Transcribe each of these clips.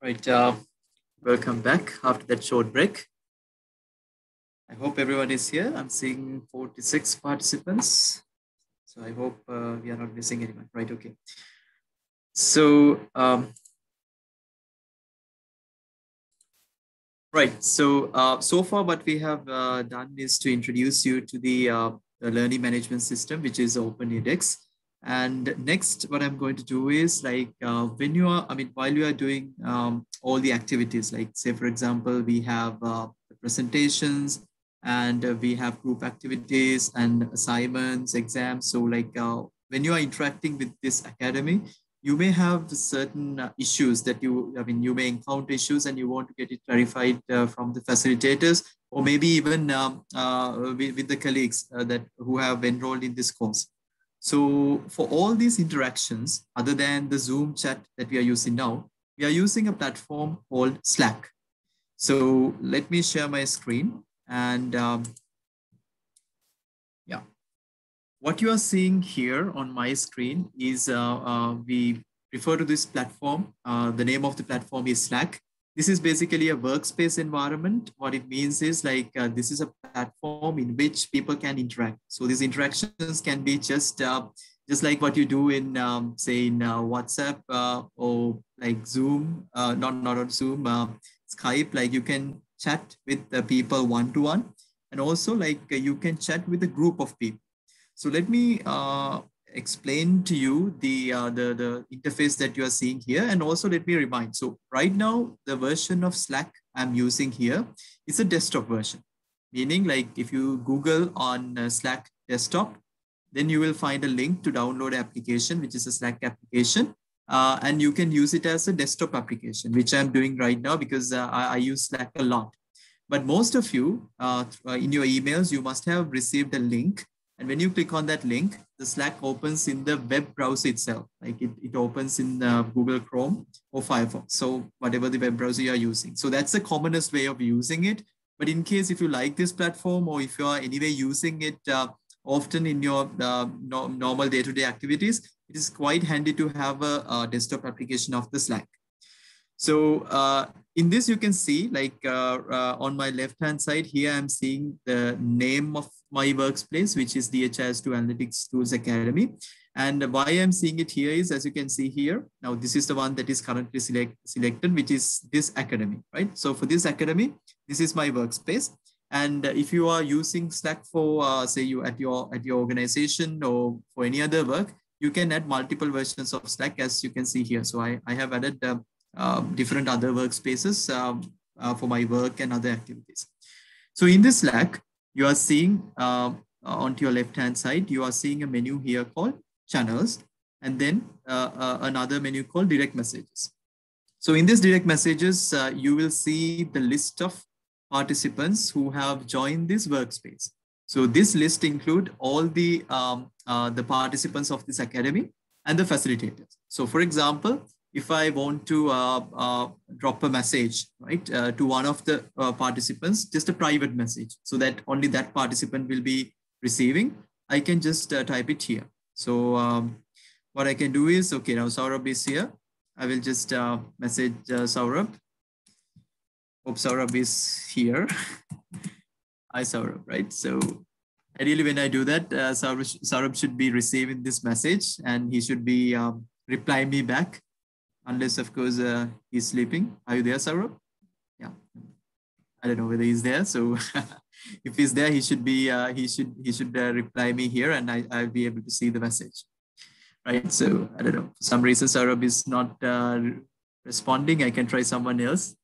Right. Uh, welcome back after that short break. I hope everyone is here. I'm seeing 46 participants. So I hope uh, we are not missing anyone. Right. Okay. So, um, right. So, uh, so far what we have uh, done is to introduce you to the, uh, the learning management system, which is Open edX. And next, what I'm going to do is like uh, when you are, I mean, while you are doing um, all the activities, like say, for example, we have uh, presentations and uh, we have group activities and assignments, exams. So like uh, when you are interacting with this academy, you may have certain uh, issues that you, I mean, you may encounter issues and you want to get it clarified uh, from the facilitators or maybe even um, with, with, the colleagues that who have enrolled in this course. So for all these interactions, other than the Zoom chat that we are using now, we are using a platform called Slack. So let me share my screen and um, yeah. What you are seeing here on my screen is uh, uh, we refer to this platform. Uh, the name of the platform is Slack. This is basically a workspace environment. What it means is like uh, this is a platform in which people can interact. So these interactions can be just uh, just like what you do in um, say in uh, WhatsApp uh, or like Zoom, uh, not not on Zoom, uh, Skype. Like you can chat with the people one to one, and also like you can chat with a group of people. So let me explain to you the, uh, the, the interface that you are seeing here. And also let me remind, so right now, the version of Slack I'm using here is a desktop version, meaning like if you Google on uh, Slack desktop, then you will find a link to download application, which is a Slack application. Uh, and you can use it as a desktop application, which I'm doing right now because uh, I, I, use Slack a lot. But most of you uh, in your emails, you must have received a link and when you click on that link, the Slack opens in the web browser itself. Like it, it opens in uh, Google Chrome or Firefox. So whatever the web browser you are using. So that's the commonest way of using it. But in case if you like this platform or if you are anyway using it uh, often in your uh, no, normal day-to-day -day activities, it is quite handy to have a, a desktop application of the Slack. So uh, in this, you can see like uh, uh, on my left-hand side here, I'm seeing the name of my workspace, which is the DHIS2 Analytics Tools Academy. And why I'm seeing it here is, as you can see here, now this is the one that is currently select, selected, which is this academy, right? So for this academy, this is my workspace. And if you are using Slack for, uh, say, you at your at your organization or for any other work, you can add multiple versions of Slack, as you can see here. So I, I have added uh, different other workspaces um, uh, for my work and other activities. So in this Slack, you are seeing uh, onto your left-hand side, you are seeing a menu here called channels, and then uh, uh, another menu called direct messages. So in this direct messages, uh, you will see the list of participants who have joined this workspace. So this list include all the, um, uh, the participants of this academy and the facilitators. So for example, if I want to uh, uh, drop a message, right, uh, to one of the uh, participants, just a private message, so that only that participant will be receiving, I can just uh, type it here. So um, what I can do is, okay, now Saurabh is here. I will just uh, message Saurabh. Hope Saurabh is here. Hi, Saurabh, right? So ideally when I do that, Saurabh, Saurabh should be receiving this message and he should be um, reply me back unless of course uh, he's sleeping. Are you there, Saurabh? Yeah, I don't know whether he's there. So if he's there, he should be uh, he should he should uh, reply me here, and I I'll be able to see the message. Right. So I don't know. For some reason, Saurabh is not uh, responding. I can try someone else.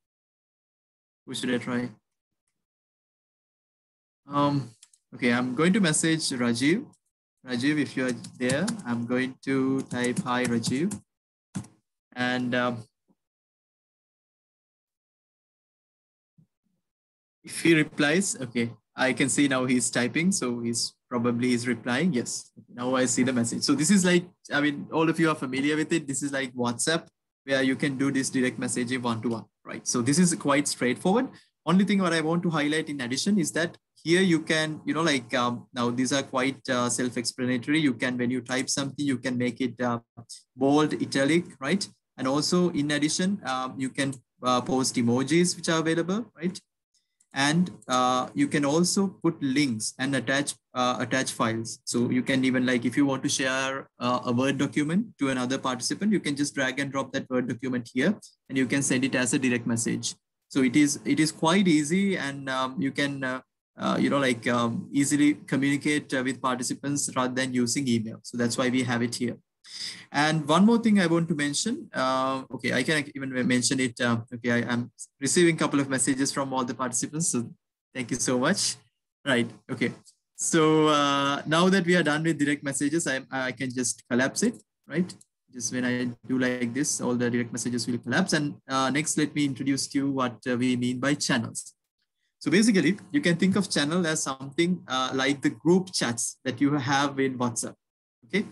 Who should I try? Um. Okay, I'm going to message Rajiv. Rajiv, if you're there, I'm going to type hi, Rajiv. And um, if he replies, okay, I can see now he's typing. So he's probably he's replying. Yes. Now I see the message. So this is like, I mean, all of you are familiar with it. This is like WhatsApp where you can do this direct messaging one to one, right? So this is quite straightforward. Only thing what I want to highlight in addition is that here you can, you know, like um, now these are quite uh, self-explanatory. You can, when you type something, you can make it uh, bold, italic, right? And also in addition, um, you can uh, post emojis which are available, right? And uh, you can also put links and attach uh, attach files. So you can even like, if you want to share uh, a Word document to another participant, you can just drag and drop that Word document here and you can send it as a direct message. So it is, it is quite easy and um, you can, uh, uh, you know, like um, easily communicate with participants rather than using email. So that's why we have it here. And one more thing I want to mention, uh, okay, I can even mention it. Uh, okay, I am receiving a couple of messages from all the participants. So thank you so much. Right, okay. So uh, now that we are done with direct messages, I, I can just collapse it, right? Just when I do like this, all the direct messages will collapse. And uh, next, let me introduce to you what uh, we mean by channels. So basically, you can think of channel as something uh, like the group chats that you have in WhatsApp, okay?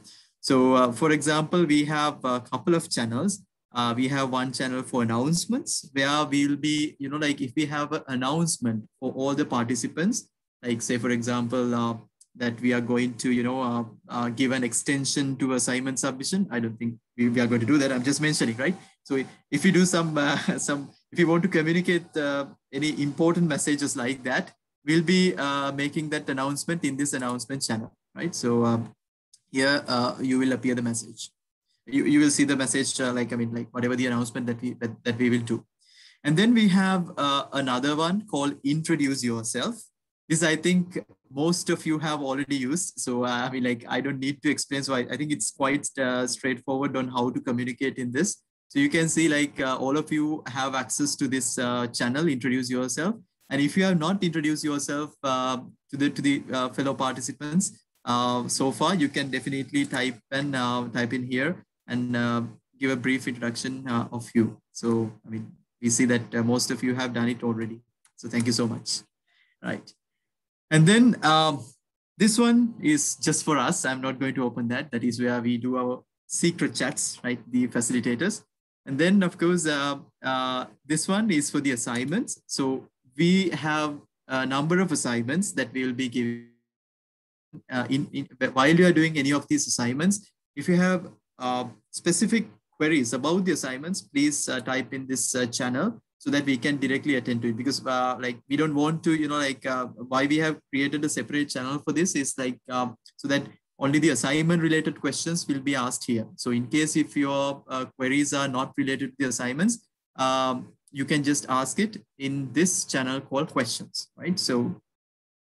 So uh, for example, we have a couple of channels. Uh, we have one channel for announcements where we'll be, you know, like if we have an announcement for all the participants, like say, for example, uh, that we are going to, you know, uh, uh, give an extension to assignment submission. I don't think we, we, are going to do that. I'm just mentioning, right? So if you do some, uh, some, if you want to communicate any important messages like that, we'll be making that announcement in this announcement channel, right? So um, here uh, you will appear the message. You, you will see the message uh, like, I mean, like whatever the announcement that we, that, we will do. And then we have uh, another one called introduce yourself. This I think most of you have already used. So uh, I mean, like I don't need to explain. So I, I think it's quite uh, straightforward on how to communicate in this. So you can see like uh, all of you have access to this channel, introduce yourself. And if you have not introduced yourself to the to the fellow participants, uh, so far, you can definitely type and uh, type in here and uh, give a brief introduction uh, of you. So, I mean, we see that uh, most of you have done it already. So thank you so much. Right. And then um, this one is just for us. I'm not going to open that. That is where we do our secret chats, right? The facilitators. And then, of course, this one is for the assignments. So we have a number of assignments that we will be giving uh, in, in, while you are doing any of these assignments, if you have uh, specific queries about the assignments, please uh, type in this uh, channel so that we can directly attend to it because uh, like we don't want to, you know, like uh, why we have created a separate channel for this is like um, so that only the assignment related questions will be asked here. So in case if your queries are not related to the assignments, um, you can just ask it in this channel called questions, right? So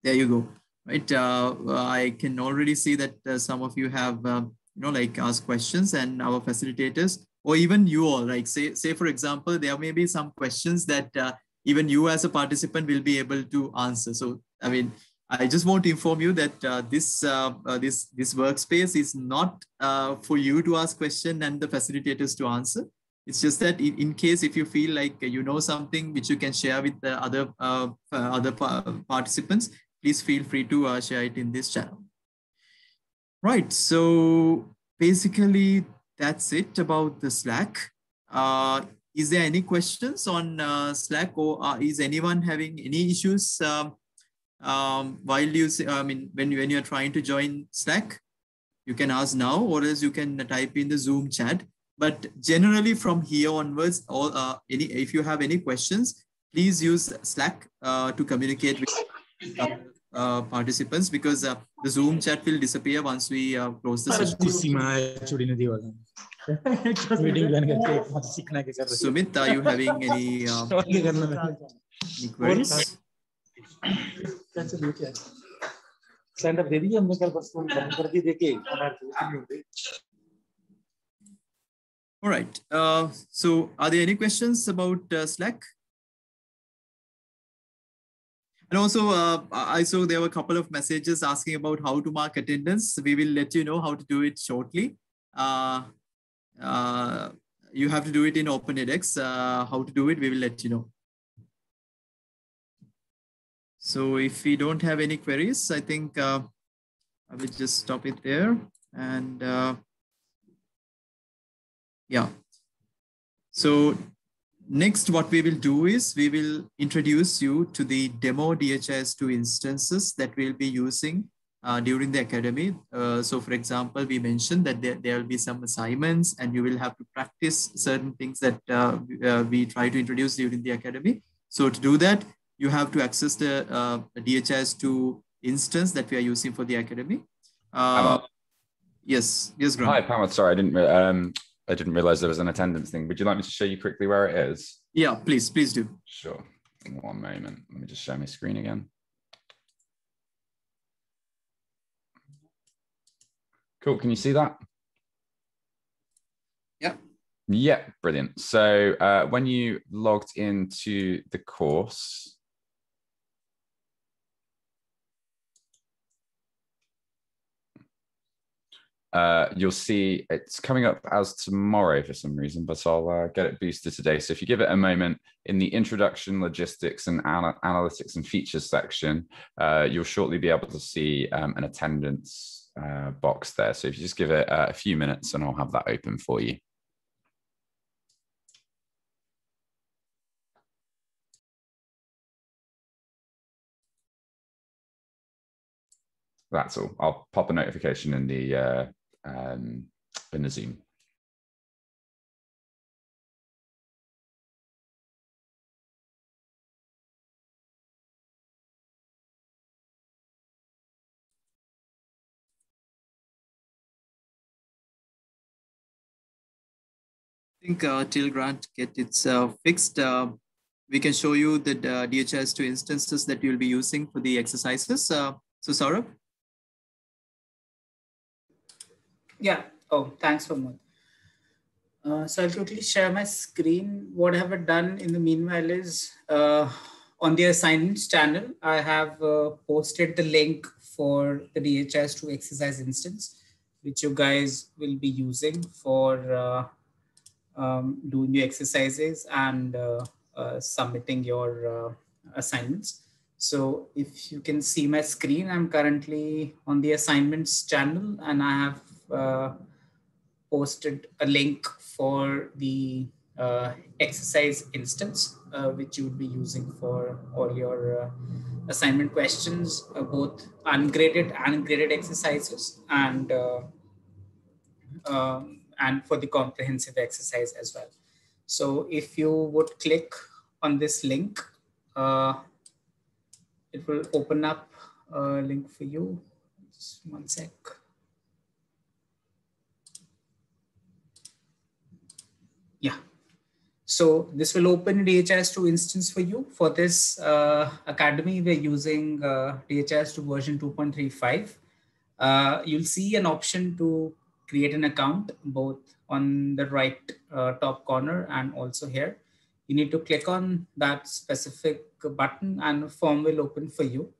there you go right? Uh, I can already see that uh, some of you have, um, you know, like asked questions and our facilitators, or even you all, like say, say for example, there may be some questions that even you as a participant will be able to answer. So, I mean, I just want to inform you that uh, this uh, uh, this this workspace is not for you to ask question and the facilitators to answer. It's just that in, in, case if you feel like you know something which you can share with the other other participants, please feel free to uh, share it in this channel. Right, so basically that's it about the Slack. Uh, is there any questions on uh, Slack or uh, is anyone having any issues um, um, while you, I mean, when, when you're trying to join Slack? You can ask now or else you can type in the Zoom chat. But generally from here onwards, all uh, any if you have any questions, please use Slack uh, to communicate with uh, participants because uh, the Zoom chat will disappear once we uh, close the session. Sumit, are you having any, uh, any queries? Stand up, All right. Uh, so, are there any questions about uh, Slack? And also, uh, I saw there were a couple of messages asking about how to mark attendance. We will let you know how to do it shortly. Uh, uh, you have to do it in Open edX. Uh, how to do it, we will let you know. So if we don't have any queries, I think uh, I will just stop it there. And uh, yeah. So Next, what we will do is we will introduce you to the demo DHIS2 instances that we'll be using uh, during the academy. Uh, so for example, we mentioned that there, there will be some assignments and you will have to practice certain things that uh, uh we try to introduce during the academy. So to do that, you have to access the, uh, DHIS2 instance that we are using for the academy. Uh, yes, yes, Grant. Hi, Pamod. Sorry, I didn't. Um, I didn't realize there was an attendance thing. Would you like me to show you quickly where it is? Yeah, please, please do. Sure. One moment. Let me just share my screen again. Cool. Can you see that? Yeah. Yeah, brilliant. So uh, when you logged into the course, uh, you'll see it's coming up as tomorrow for some reason, but I'll uh, get it boosted today. So if you give it a moment in the introduction, logistics, and ana analytics and features section, uh, you'll shortly be able to see um, an attendance uh, box there. So if you just give it uh, a few minutes and I'll have that open for you. That's all. I'll pop a notification in the uh, um, Zoom. I think uh, till Grant get it's uh, fixed, uh, we can show you the uh, DHIS2 instances that you'll be using for the exercises. Uh, so Saurabh? Yeah. Oh, thanks for more. Uh, so I'll quickly share my screen. What I have done in the meanwhile is uh, on the assignments channel, I have uh, posted the link for the DHIS2 exercise instance, which you guys will be using for uh, um, doing your exercises and uh, uh, submitting your assignments. So if you can see my screen, I'm currently on the assignments channel and I have uh, posted a link for the uh, exercise instance, uh, which you would be using for all your uh, assignment questions, uh, both ungraded and graded exercises, and uh, um, and for the comprehensive exercise as well. So if you would click on this link, it will open up a link for you. Just one sec. Yeah. So this will open DHIS2 instance for you. For this uh, academy, we're using uh, DHIS2 version 2.35. Uh, you'll see an option to create an account both on the right uh, top corner and also here. You need to click on that specific button and a form will open for you.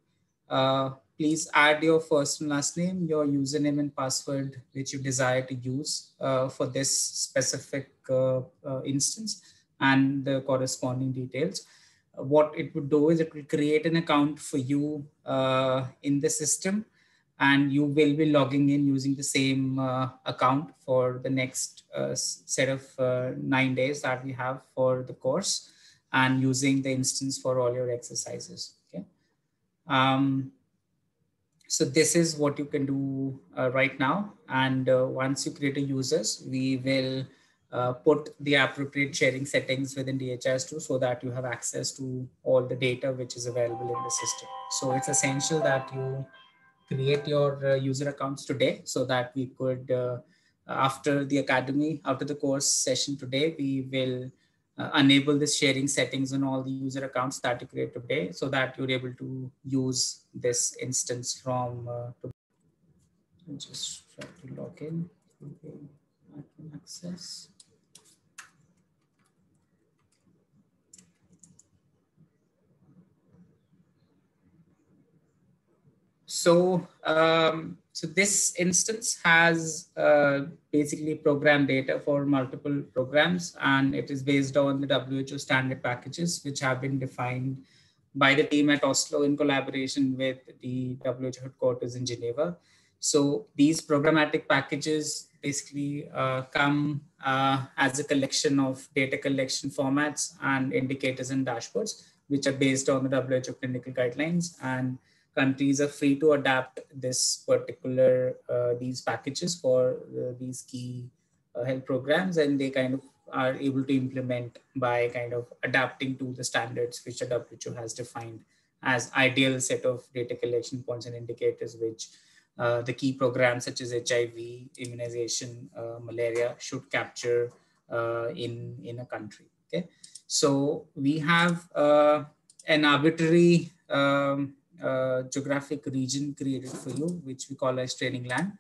Please add your first and last name, your username and password, which you desire to use uh, for this specific uh, uh, instance and the corresponding details. what it would do is it will create an account for you uh, in the system and you will be logging in using the same uh, account for the next uh, set of nine days that we have for the course and using the instance for all your exercises. Okay. Um, so this is what you can do uh, right now. And uh, once you create a users, we will uh, put the appropriate sharing settings within DHIS2 so that you have access to all the data which is available in the system. So it's essential that you create your uh, user accounts today so that we could, uh, after the academy, after the course session today, we will uh, enable the sharing settings on all the user accounts that you create today so that you're able to use this instance from uh, just try to log in. Okay i can access. So um, so this instance has uh, basically program data for multiple programs, and it is based on the WHO standard packages, which have been defined by the team at Oslo in collaboration with the WHO headquarters in Geneva. So these programmatic packages basically uh, come uh, as a collection of data collection formats and indicators and dashboards, which are based on the WHO clinical guidelines and countries are free to adapt this particular uh, these packages for uh, these key uh, health programs and they kind of are able to implement by kind of adapting to the standards which the WHO has defined as ideal set of data collection points and indicators which uh, the key programs such as HIV, immunization, uh, malaria should capture uh, in, in a country. Okay, so we have an arbitrary um, uh, geographic region created for you, which we call as training land,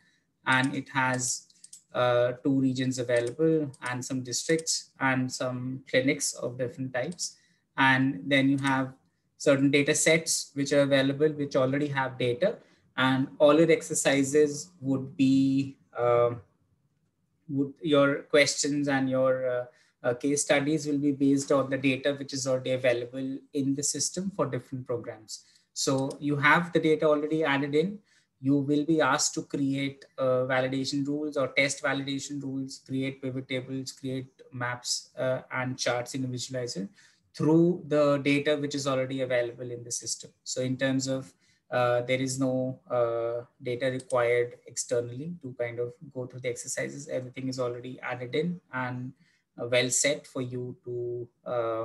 and it has uh, two regions available and some districts and some clinics of different types. And then you have certain data sets which are available, which already have data. And all your exercises would be, uh, would your questions and your uh, uh, case studies will be based on the data which is already available in the system for different programs. So you have the data already added in you will be asked to create uh, validation rules or test validation rules, create pivot tables, create maps uh, and charts in a visualizer through the data which is already available in the system. So in terms of uh, there is no uh, data required externally to kind of go through the exercises. Everything is already added in and uh, well set for you to uh,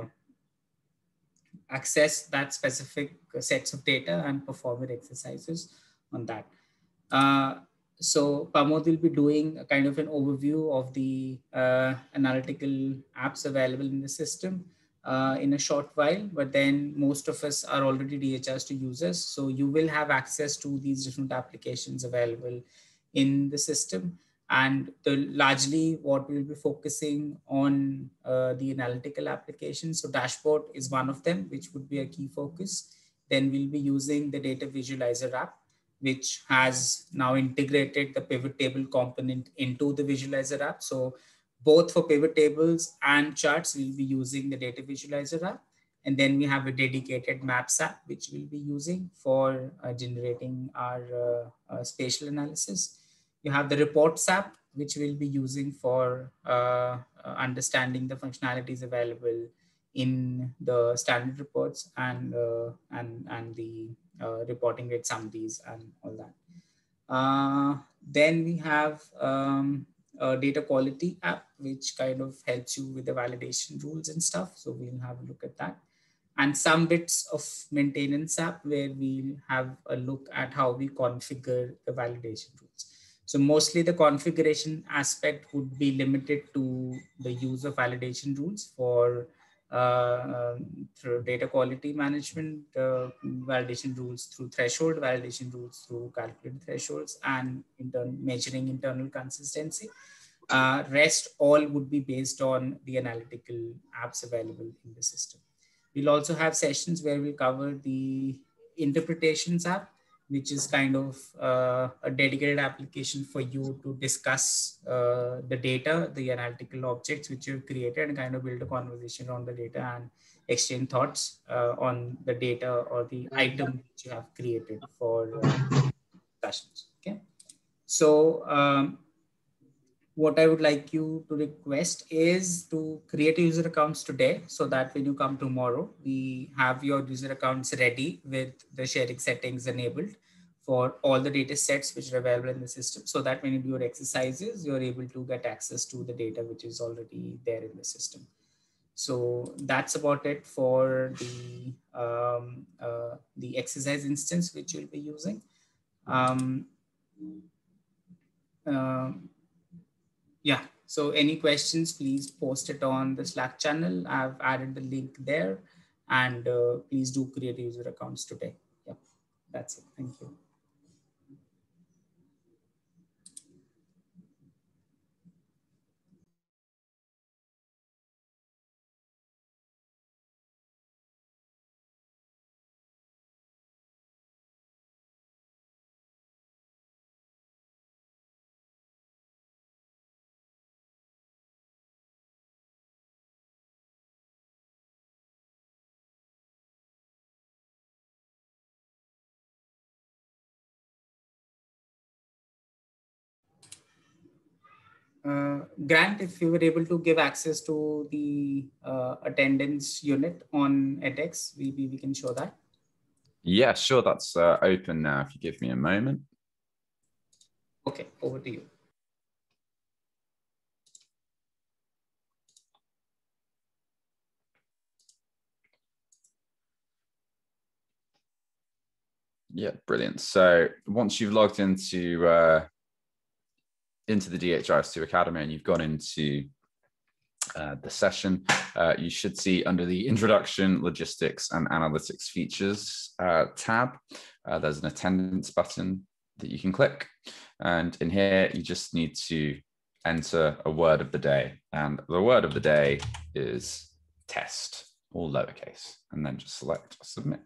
access that specific sets of data and perform exercises on that. Uh, so Pramod will be doing a kind of an overview of the uh, analytical apps available in the system uh, in a short while, but then most of us are already DHIS2 users. So you will have access to these different applications available in the system. And the, largely what we'll be focusing on uh, the analytical applications. So dashboard is one of them, which would be a key focus. Then we'll be using the data visualizer app which has now integrated the pivot table component into the visualizer app. So both for pivot tables and charts, we'll be using the data visualizer app. And then we have a dedicated maps app, which we'll be using for uh, generating our uh, uh, spatial analysis. You have the reports app, which we'll be using for uh, uh, understanding the functionalities available in the standard reports and, uh, and, and the uh, reporting rate summaries and all that. Uh, then we have um, a data quality app, which kind of helps you with the validation rules and stuff. So we'll have a look at that. And some bits of maintenance app where we'll have a look at how we configure the validation rules. So mostly the configuration aspect would be limited to the use of validation rules for uh, through data quality management, uh, validation rules through threshold, validation rules through calculated thresholds, and intern measuring internal consistency. Uh, rest all would be based on the analytical apps available in the system. We'll also have sessions where we cover the interpretations app, which is kind of uh, a dedicated application for you to discuss uh, the data, the analytical objects which you've created and kind of build a conversation on the data and exchange thoughts uh, on the data or the item which you have created for uh, discussions. Okay. So um, what I would like you to request is to create user accounts today so that when you come tomorrow, we have your user accounts ready with the sharing settings enabled for all the data sets which are available in the system so that when you do your exercises, you're able to get access to the data which is already there in the system. So that's about it for the, um, uh, the exercise instance which you'll be using. Um, uh, yeah, so any questions, please post it on the Slack channel. I've added the link there and uh, please do create user accounts today. Yeah, that's it. Thank you. Grant, if you were able to give access to the uh, attendance unit on edX, we, we, we can show that. Yeah, sure. That's uh, open now. If you give me a moment. Okay, over to you. Yeah, brilliant. So once you've logged into uh, into the DHIS2 Academy and you've gone into uh, the session, uh, you should see under the Introduction, Logistics and Analytics Features uh, tab, uh, there's an attendance button that you can click. And in here, you just need to enter a word of the day. And the word of the day is test, all lowercase, and then just select submit.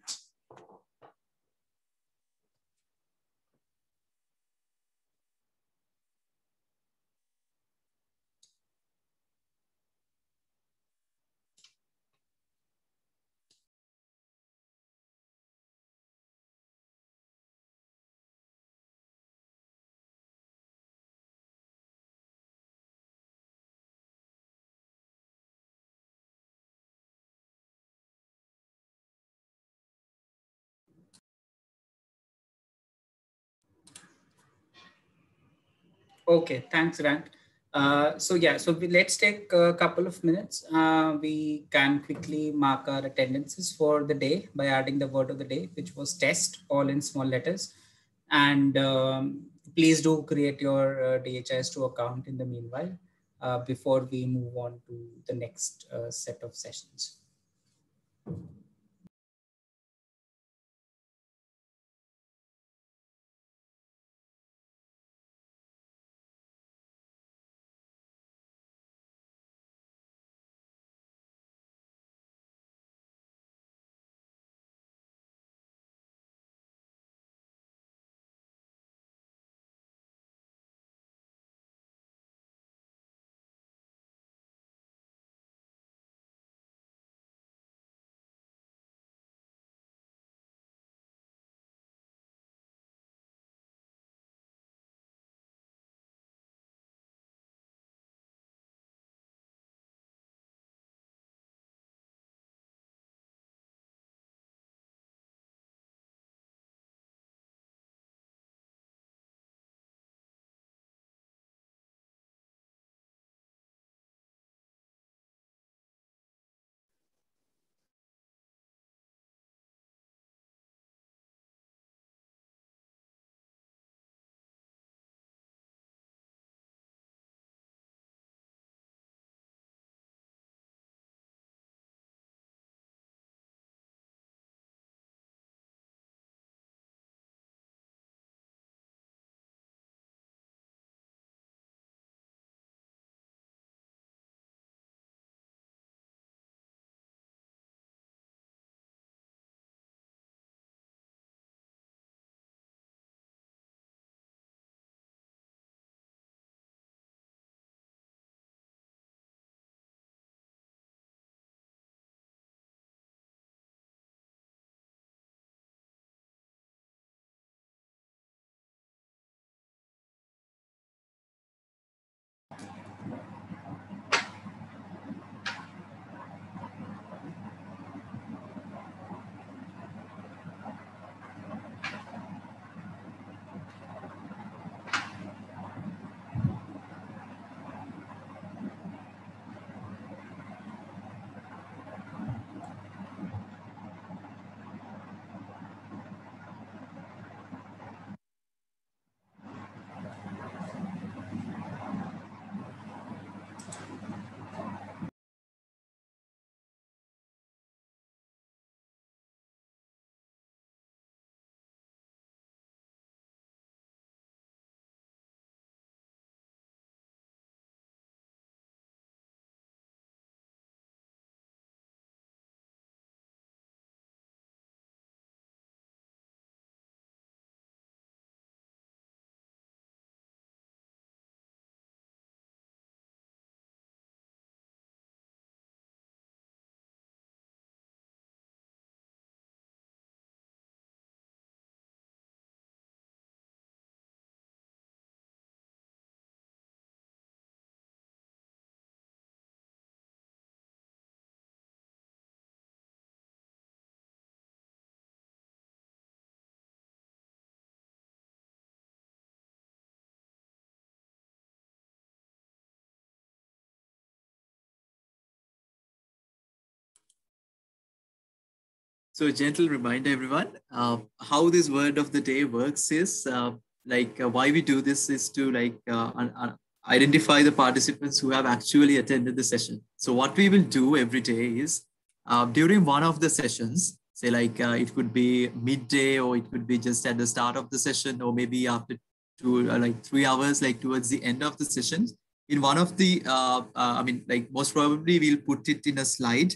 Okay, thanks, Grant. Uh, so yeah, so we, let's take a couple of minutes. Uh, we can quickly mark our attendances for the day by adding the word of the day, which was test, all in small letters. And um, please do create your uh, DHIS2 account in the meanwhile uh, before we move on to the next uh, set of sessions. So a gentle reminder, everyone, uh, how this word of the day works is uh, like uh, why we do this is to like uh, identify the participants who have actually attended the session. So what we will do every day is uh, during one of the sessions, say like uh, it could be midday or it could be just at the start of the session or maybe after two like three hours, like towards the end of the session. In one of the, I mean, like most probably we'll put it in a slide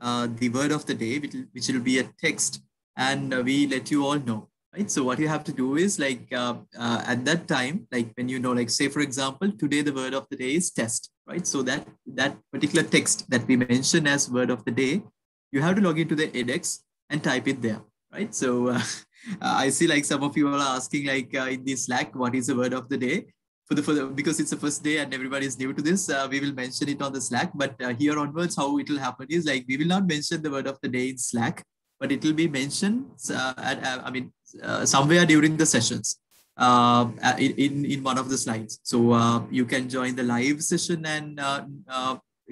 uh, the word of the day, which will, which will be a text, and uh, we let you all know. Right. So what you have to do is like uh, uh, at that time, like when you know, like say for example, today the word of the day is test. Right. So that that particular text that we mention as word of the day, you have to log into the edX and type it there. Right. So I see like some of you are asking like in the Slack, what is the word of the day? For the, for the because it's the first day and everybody is new to this, uh, we will mention it on the Slack. But uh, here onwards, how it will happen is like we will not mention the word of the day in Slack, but it will be mentioned uh, at, uh, I mean, uh, somewhere during the sessions uh, in, in one of the slides. So you can join the live session and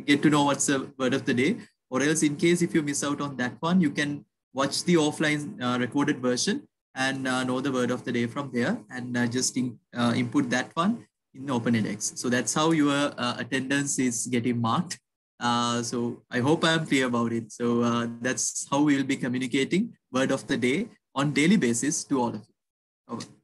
get to know what's the word of the day. Or else, in case if you miss out on that one, you can watch the offline recorded version and uh, know the word of the day from there and uh, just in, uh, input that one in the Open OpenEdX. So that's how your attendance is getting marked. So I hope I'm clear about it. So that's how we will be communicating word of the day on daily basis to all of you.